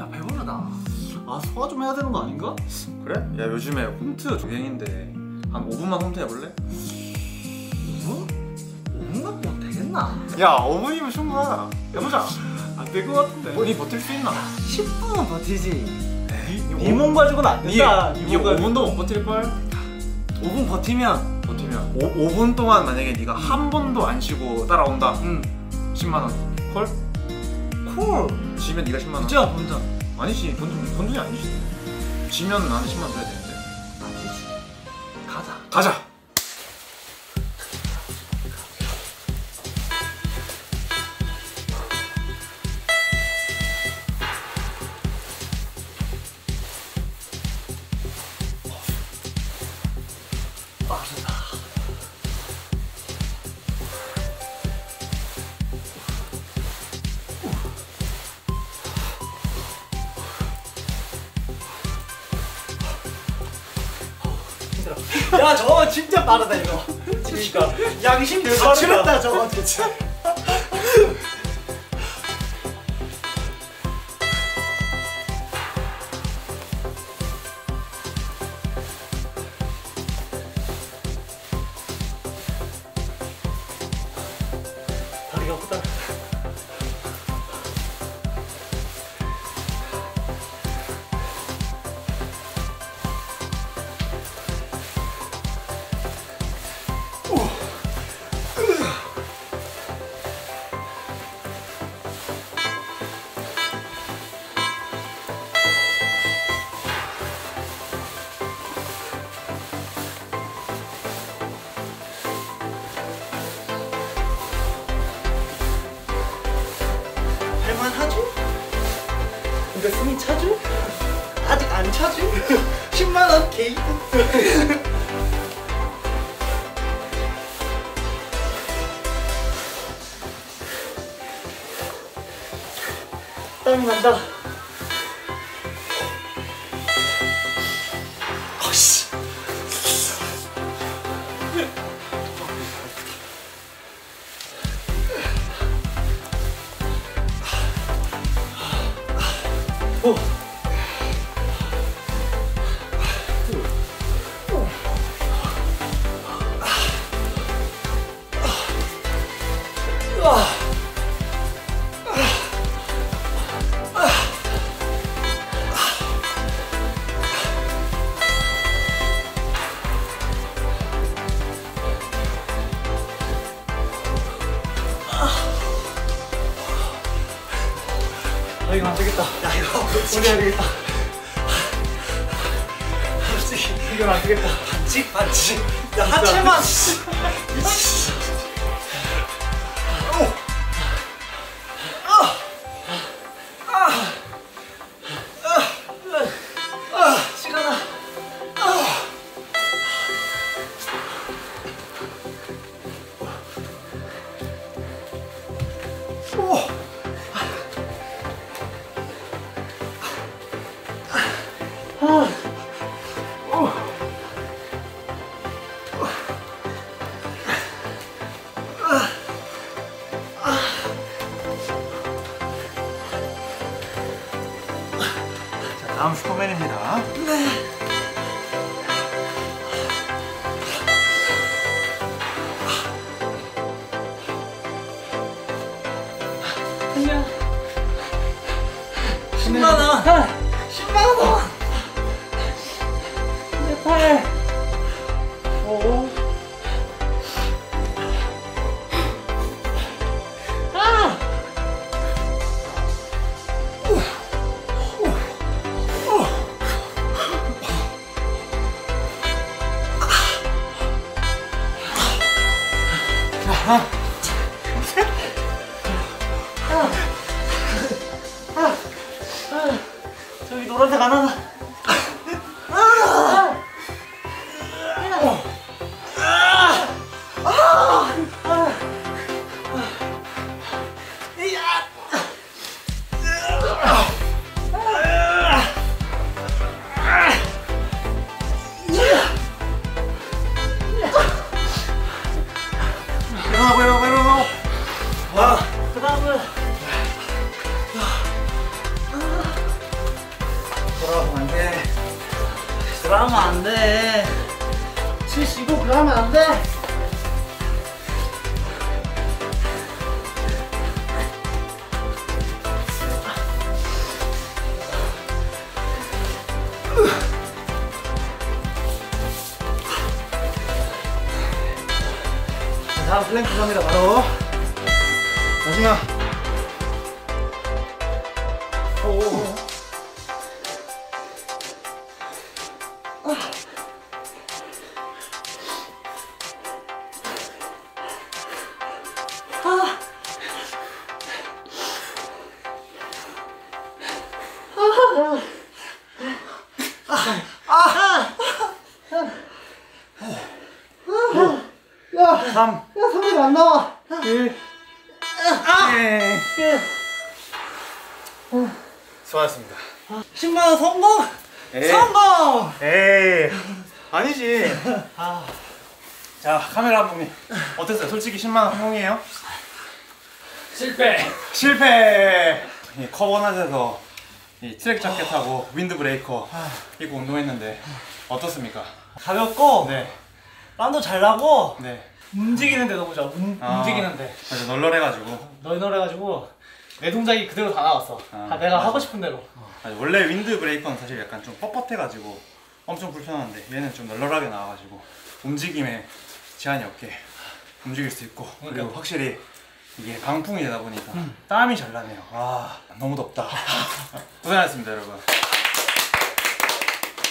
야 배부르다 아 소화 좀 해야 되는 거 아닌가? 그래? 야 요즘에 홈트 유행인데 한 5분만 홈트 해볼래? 뭐? 5분 갖고 되겠나? 야 5분이면 충분하다 해보자 안될것 같은데 뭐니 버틸 수 있나? 10분은 버티지 에이 네몸 가지고는 안 니, 된다 니 5분도 못 버틸걸? 5분 버티면 버티면 5, 5분 동안 만약에 네가 한 번도 안 쉬고 따라온다 응 10만원 콜? 콜 지면 네가 10만 원. 진짜? 본전 아니지. 본전, 본전이 아니지. 지면 나한테 10만 원 줘야 되는데. 아니지. 가자. 가자 야 저거 진짜 빠르다 이거. 그러니까 양심 다 빠르다. 치렀다 저거 진짜. 다리가 아프다. 하죠? 근데 승인 차죠? 아직 안 차죠? 10만원 게이드 땀이 난다 아 이거 안 되겠다. 야 이거 오늘 해야 되겠다. 솔직히 이건 안 되겠다. 반칙 반칙. 야 하체만. 미치. 자 다음 슈퍼맨입 これ魚だ 그러면 안 돼. 치시고 그러면 안 돼. 자, 다음 플랭크 갑니다, 바로. 마지막. 수고하셨습니다. 10만원 성공! 에이. 성공! 에이 아니지 아, 자 카메라 감독님 어땠어요? 솔직히 10만원 성공이에요? 실패. 실패 이 커버낫에서 이 트랙 자켓하고 윈드 브레이커 입고 운동했는데 어떻습니까? 가볍고, 네 땀도 잘 나고, 네. 움직이는데 너무 좋아. 움, 아. 움직이는데. 그래서 널널해가지고 널널해가지고, 내 동작이 그대로 다 나왔어. 아, 다 내가 맞아. 하고 싶은 대로. 아니, 원래 윈드 브레이커는 사실 약간 좀 뻣뻣해가지고 엄청 불편한데 얘는 좀 널널하게 나와가지고 움직임에 제한이 없게 움직일 수 있고 그리고 그러니까. 확실히 이게 방풍이 되다 보니까 땀이 잘 나네요 와 너무 덥다 고생하셨습니다 여러분